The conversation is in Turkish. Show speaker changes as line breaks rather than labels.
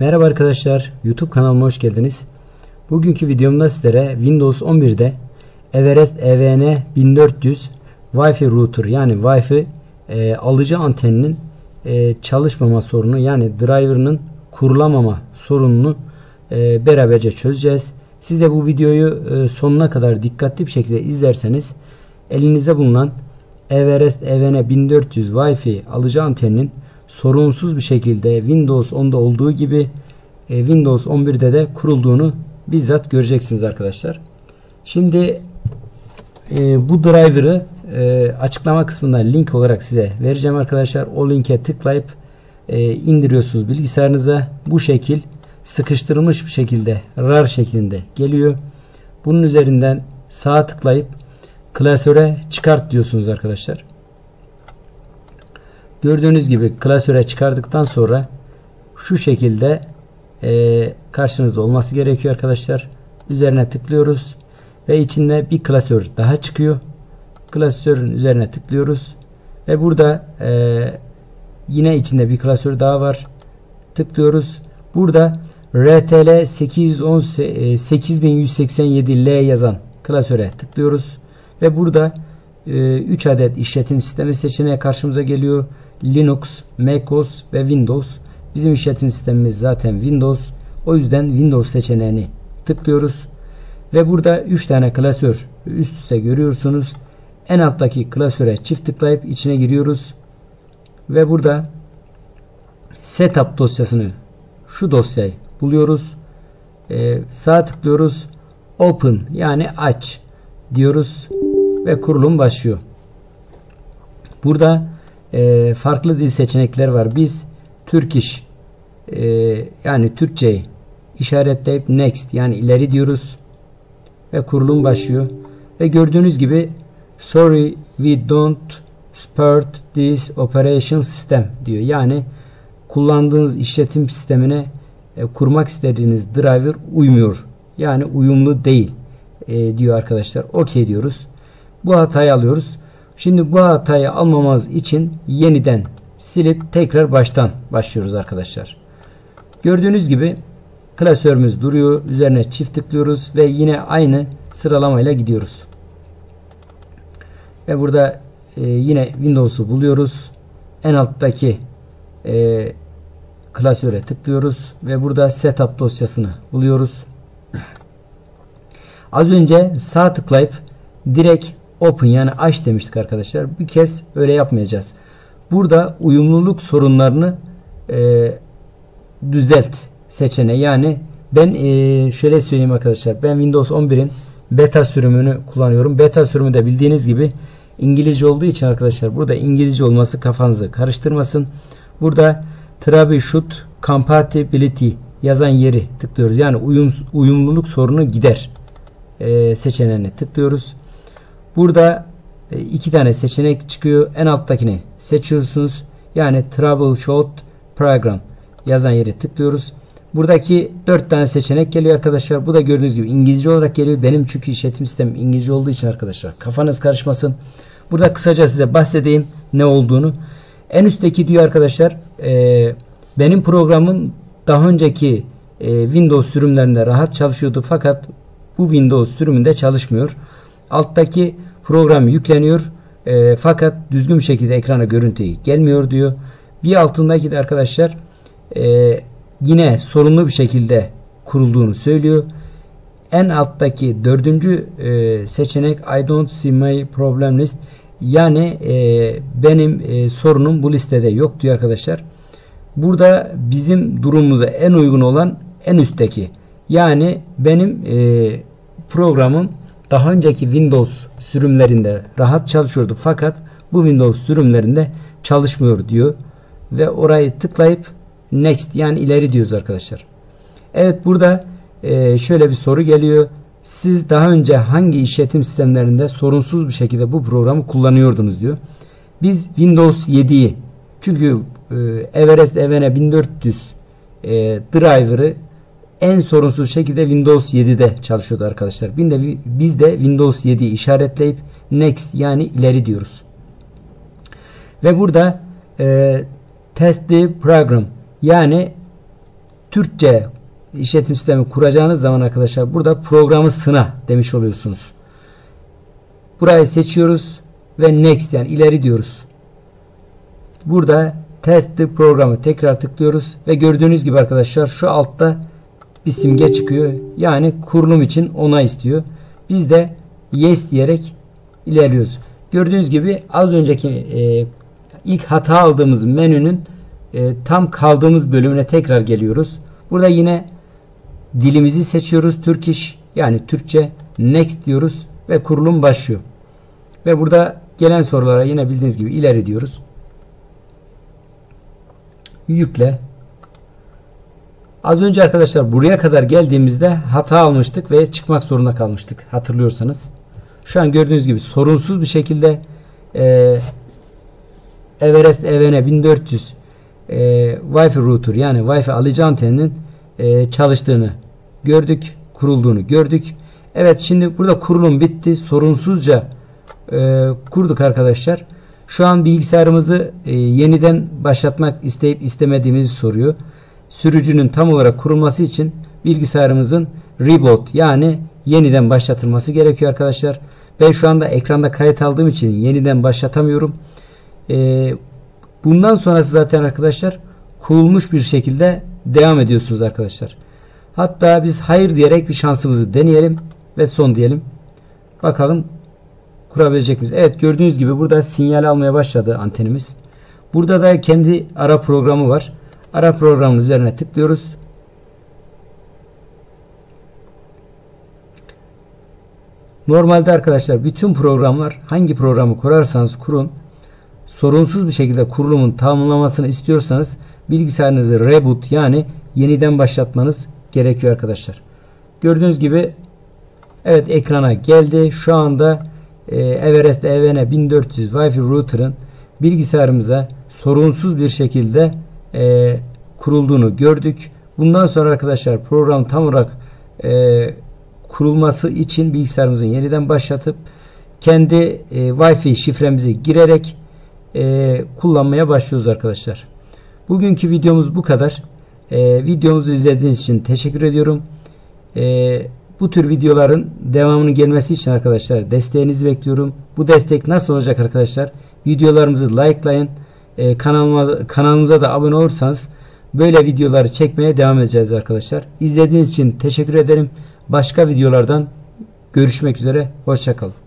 Merhaba arkadaşlar, YouTube kanalıma hoş geldiniz. Bugünkü videomda sizlere Windows 11'de Everest EVN 1400 Wi-Fi router yani Wi-Fi e, alıcı anteninin e, çalışmama sorunu yani driver'ının kurulamama sorununu e, beraberce çözeceğiz. Siz de bu videoyu e, sonuna kadar dikkatli bir şekilde izlerseniz elinizde bulunan Everest EVN 1400 Wi-Fi alıcı anteninin sorunsuz bir şekilde Windows 10'da olduğu gibi e, Windows 11'de de kurulduğunu bizzat göreceksiniz arkadaşlar. Şimdi e, bu driver'ı e, açıklama kısmında link olarak size vereceğim arkadaşlar. O linke tıklayıp e, indiriyorsunuz bilgisayarınıza. Bu şekil sıkıştırılmış bir şekilde RAR şeklinde geliyor. Bunun üzerinden sağa tıklayıp klasöre çıkart diyorsunuz arkadaşlar. Gördüğünüz gibi klasöre çıkardıktan sonra şu şekilde e, karşınızda olması gerekiyor arkadaşlar. Üzerine tıklıyoruz ve içinde bir klasör daha çıkıyor. Klasörün üzerine tıklıyoruz ve burada e, yine içinde bir klasör daha var. Tıklıyoruz. Burada RTL 810 8187L yazan klasöre tıklıyoruz ve burada 3 e, adet işletim sistemi seçeneği karşımıza geliyor. Linux, macOS ve Windows. Bizim işletim sistemimiz zaten Windows. O yüzden Windows seçeneğini tıklıyoruz. Ve burada 3 tane klasör üst üste görüyorsunuz. En alttaki klasöre çift tıklayıp içine giriyoruz. Ve burada setup dosyasını şu dosyayı buluyoruz. Ee, sağ tıklıyoruz. Open yani aç diyoruz ve kurulum başlıyor. Burada e, farklı dil seçenekler var. Biz Türk iş e, yani Türkçeyi işaretleyip next yani ileri diyoruz ve kurulum başlıyor. Ve gördüğünüz gibi sorry we don't support this operation system diyor. Yani kullandığınız işletim sistemine e, kurmak istediğiniz driver uymuyor. Yani uyumlu değil e, diyor arkadaşlar. OK diyoruz. Bu hatayı alıyoruz. Şimdi bu hatayı almamaz için yeniden silip tekrar baştan başlıyoruz arkadaşlar. Gördüğünüz gibi klasörümüz duruyor. Üzerine çift tıklıyoruz ve yine aynı sıralamayla gidiyoruz. Ve burada e, yine Windows'u buluyoruz. En alttaki e, klasöre tıklıyoruz ve burada setup dosyasını buluyoruz. Az önce sağ tıklayıp direkt open yani aç demiştik arkadaşlar. Bir kez öyle yapmayacağız. Burada uyumluluk sorunlarını e, düzelt seçeneği yani ben e, şöyle söyleyeyim arkadaşlar. Ben Windows 11'in beta sürümünü kullanıyorum. Beta sürümü de bildiğiniz gibi İngilizce olduğu için arkadaşlar burada İngilizce olması kafanızı karıştırmasın. Burada troubleshoot compatibility yazan yeri tıklıyoruz. Yani uyum, uyumluluk sorunu gider e, seçeneğine tıklıyoruz. Burada e, iki tane seçenek çıkıyor. En alttakini seçiyorsunuz. Yani Troubleshoot Program yazan yere tıklıyoruz. Buradaki dört tane seçenek geliyor arkadaşlar. Bu da gördüğünüz gibi İngilizce olarak geliyor. Benim çünkü işletim sistemim İngilizce olduğu için arkadaşlar. Kafanız karışmasın. Burada kısaca size bahsedeyim ne olduğunu. En üstteki diyor arkadaşlar e, benim programım daha önceki e, Windows sürümlerinde rahat çalışıyordu fakat bu Windows sürümünde çalışmıyor. Alttaki program yükleniyor e, fakat düzgün bir şekilde ekrana görüntü gelmiyor diyor. Bir altındaki de arkadaşlar e, yine sorunlu bir şekilde kurulduğunu söylüyor. En alttaki dördüncü e, seçenek I don't see my problem list yani e, benim e, sorunum bu listede yok diyor arkadaşlar. Burada bizim durumumuza en uygun olan en üstteki yani benim e, programım daha önceki Windows sürümlerinde rahat çalışıyordu fakat bu Windows sürümlerinde çalışmıyor diyor ve orayı tıklayıp next yani ileri diyoruz arkadaşlar. Evet burada e, şöyle bir soru geliyor. Siz daha önce hangi işletim sistemlerinde sorunsuz bir şekilde bu programı kullanıyordunuz diyor. Biz Windows 7'yi çünkü e, Everest Evene 1400 e, driver'ı en sorunsuz şekilde Windows 7'de çalışıyordu arkadaşlar. Biz de Windows 7'yi işaretleyip next yani ileri diyoruz. Ve burada e, test the program yani Türkçe işletim sistemi kuracağınız zaman arkadaşlar burada programı sına demiş oluyorsunuz. Burayı seçiyoruz ve next yani ileri diyoruz. Burada test the programı tekrar tıklıyoruz ve gördüğünüz gibi arkadaşlar şu altta bir simge çıkıyor. Yani kurulum için ona istiyor. Biz de yes diyerek ilerliyoruz. Gördüğünüz gibi az önceki e, ilk hata aldığımız menünün e, tam kaldığımız bölümüne tekrar geliyoruz. Burada yine dilimizi seçiyoruz. Türk yani Türkçe next diyoruz ve kurulum başlıyor. Ve burada gelen sorulara yine bildiğiniz gibi ileri diyoruz. Yükle. Az önce arkadaşlar buraya kadar geldiğimizde hata almıştık ve çıkmak zorunda kalmıştık. Hatırlıyorsanız. Şu an gördüğünüz gibi sorunsuz bir şekilde e, Everest EVN 1400 e, Wi-Fi router yani Wi-Fi alıcı anteninin e, çalıştığını gördük. Kurulduğunu gördük. Evet şimdi burada kurulum bitti. Sorunsuzca e, kurduk arkadaşlar. Şu an bilgisayarımızı e, yeniden başlatmak isteyip istemediğimizi soruyor. Sürücünün tam olarak kurulması için bilgisayarımızın reboot yani yeniden başlatılması gerekiyor arkadaşlar. Ben şu anda ekranda kayıt aldığım için yeniden başlatamıyorum. E, bundan sonrası zaten arkadaşlar kurulmuş bir şekilde devam ediyorsunuz arkadaşlar. Hatta biz hayır diyerek bir şansımızı deneyelim ve son diyelim. Bakalım kurabilecek miyiz? Evet gördüğünüz gibi burada sinyal almaya başladı antenimiz. Burada da kendi ara programı var. Ara programın üzerine tıklıyoruz. Normalde arkadaşlar bütün programlar hangi programı kurarsanız kurun sorunsuz bir şekilde kurulumun tamamlamasını istiyorsanız bilgisayarınızı reboot yani yeniden başlatmanız gerekiyor arkadaşlar. Gördüğünüz gibi evet ekrana geldi. Şu anda e, Everest EVN 1400 Wi-Fi router'ın bilgisayarımıza sorunsuz bir şekilde e, kurulduğunu gördük. Bundan sonra arkadaşlar program tam olarak e, kurulması için bilgisayarımızın yeniden başlatıp kendi e, Wi-Fi şifremizi girerek e, kullanmaya başlıyoruz arkadaşlar. Bugünkü videomuz bu kadar. E, videomuzu izlediğiniz için teşekkür ediyorum. E, bu tür videoların devamının gelmesi için arkadaşlar desteğinizi bekliyorum. Bu destek nasıl olacak arkadaşlar? Videolarımızı likelayın. E, kanalıma, kanalımıza da abone olursanız böyle videoları çekmeye devam edeceğiz arkadaşlar. İzlediğiniz için teşekkür ederim. Başka videolardan görüşmek üzere. Hoşçakalın.